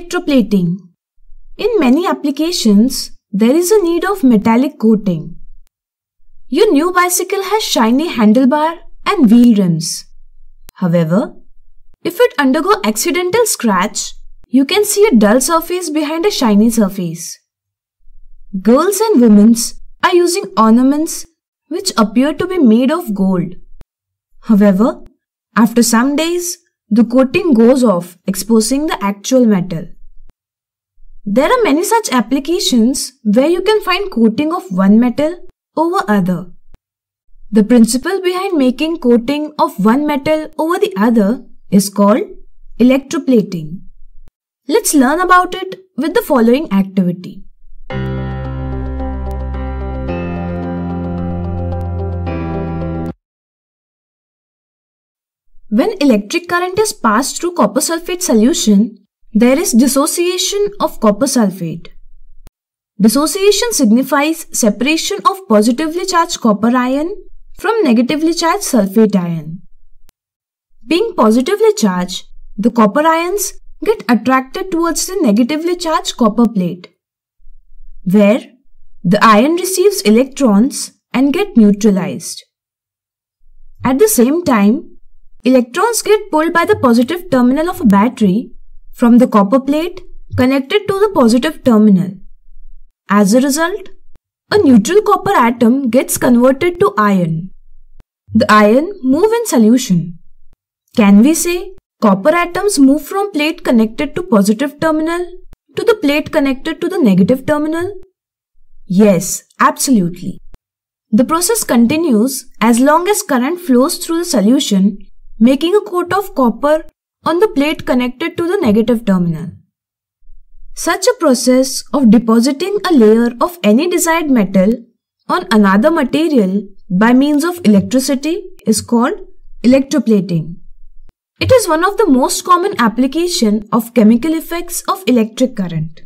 Electroplating In many applications, there is a need of metallic coating. Your new bicycle has shiny handlebar and wheel rims. However, if it undergo accidental scratch, you can see a dull surface behind a shiny surface. Girls and women are using ornaments which appear to be made of gold. However, after some days, the coating goes off, exposing the actual metal. There are many such applications where you can find coating of one metal over other. The principle behind making coating of one metal over the other is called electroplating. Let's learn about it with the following activity. When electric current is passed through copper sulfate solution, there is dissociation of copper sulfate. Dissociation signifies separation of positively charged copper ion from negatively charged sulfate ion. Being positively charged, the copper ions get attracted towards the negatively charged copper plate, where the ion receives electrons and get neutralized. At the same time, Electrons get pulled by the positive terminal of a battery from the copper plate connected to the positive terminal. As a result, a neutral copper atom gets converted to ion. The ion move in solution. Can we say copper atoms move from plate connected to positive terminal to the plate connected to the negative terminal? Yes, absolutely. The process continues as long as current flows through the solution making a coat of copper on the plate connected to the negative terminal. Such a process of depositing a layer of any desired metal on another material by means of electricity is called electroplating. It is one of the most common application of chemical effects of electric current.